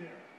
there.